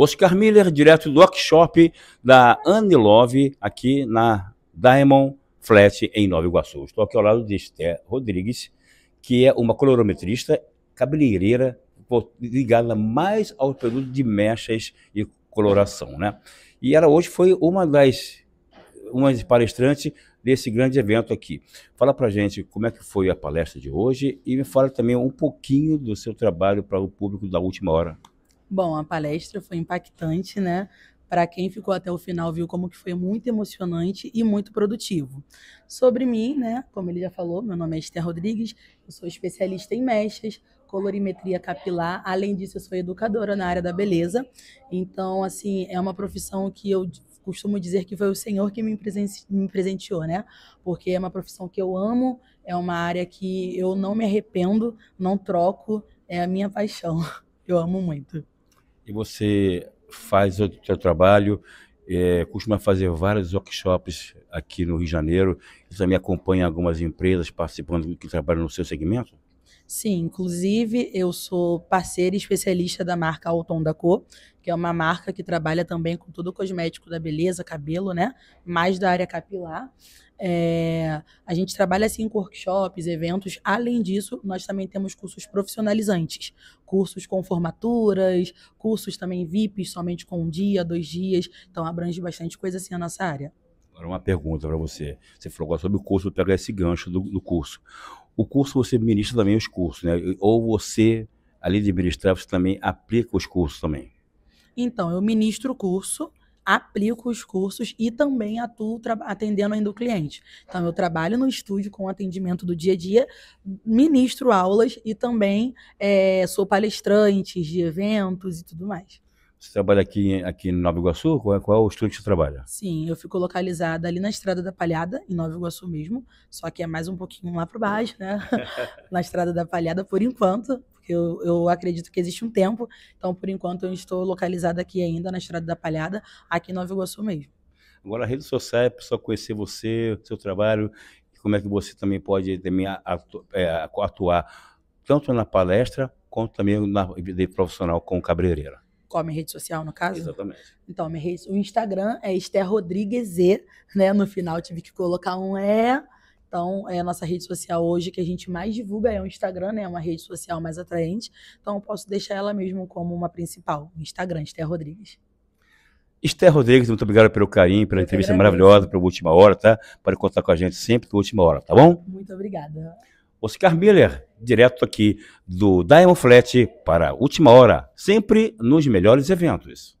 Oscar Miller, direto do workshop da Anne Love, aqui na Diamond Flat, em Nova Iguaçu. Estou aqui ao lado de Esther Rodrigues, que é uma colorometrista cabeleireira ligada mais ao período de mechas e coloração, né? E ela hoje foi uma das uma das palestrantes desse grande evento aqui. Fala pra gente como é que foi a palestra de hoje e me fala também um pouquinho do seu trabalho para o público da última hora. Bom, a palestra foi impactante, né? Para quem ficou até o final, viu como que foi muito emocionante e muito produtivo. Sobre mim, né? Como ele já falou, meu nome é Esther Rodrigues, eu sou especialista em mechas, colorimetria capilar. Além disso, eu sou educadora na área da beleza. Então, assim, é uma profissão que eu costumo dizer que foi o Senhor que me, presenteou, né? Porque é uma profissão que eu amo, é uma área que eu não me arrependo, não troco, é a minha paixão. Eu amo muito. E você faz o seu trabalho, é, costuma fazer vários workshops aqui no Rio de Janeiro, e também acompanha algumas empresas participando que trabalham no seu segmento? Sim, inclusive eu sou parceira e especialista da marca Alton da Cor, que é uma marca que trabalha também com todo o cosmético da beleza, cabelo, né? Mais da área capilar. É, a gente trabalha assim com workshops, eventos. Além disso, nós também temos cursos profissionalizantes, cursos com formaturas, cursos também VIPs, somente com um dia, dois dias. Então abrange bastante coisa assim a nossa área. Agora uma pergunta para você. Você falou agora sobre o curso, vou pegar esse gancho do, do curso o curso você ministra também os cursos, né? Ou você, além de ministrar, você também aplica os cursos também? Então, eu ministro o curso, aplico os cursos e também atuo atendendo ainda o cliente. Então, eu trabalho no estúdio com atendimento do dia a dia, ministro aulas e também é, sou palestrante de eventos e tudo mais. Você trabalha aqui, aqui em Nova Iguaçu? Qual é, qual é o estúdio que você trabalha? Sim, eu fico localizada ali na Estrada da Palhada, em Nova Iguaçu mesmo. Só que é mais um pouquinho lá para baixo, né? na Estrada da Palhada, por enquanto. Porque eu, eu acredito que existe um tempo. Então, por enquanto, eu estou localizada aqui ainda na Estrada da Palhada, aqui em Nova Iguaçu mesmo. Agora, a rede social é para pessoa conhecer você, seu trabalho, como é que você também pode também é, atuar tanto na palestra quanto também na vida profissional com cabeleireira. Qual a minha rede social, no caso? Exatamente. Então, minha rede, o Instagram é Esther Rodrigues Z, né? No final tive que colocar um E. Então, é a nossa rede social hoje que a gente mais divulga é o Instagram, né? É uma rede social mais atraente. Então, eu posso deixar ela mesmo como uma principal. O Instagram, Esther Rodrigues. Esther Rodrigues, muito obrigado pelo carinho, pela eu entrevista maravilhosa, pela última hora, tá? Pode contar com a gente sempre pela última hora, tá bom? Muito obrigada. Oscar Miller, direto aqui do Diamond Flat para a última hora, sempre nos melhores eventos.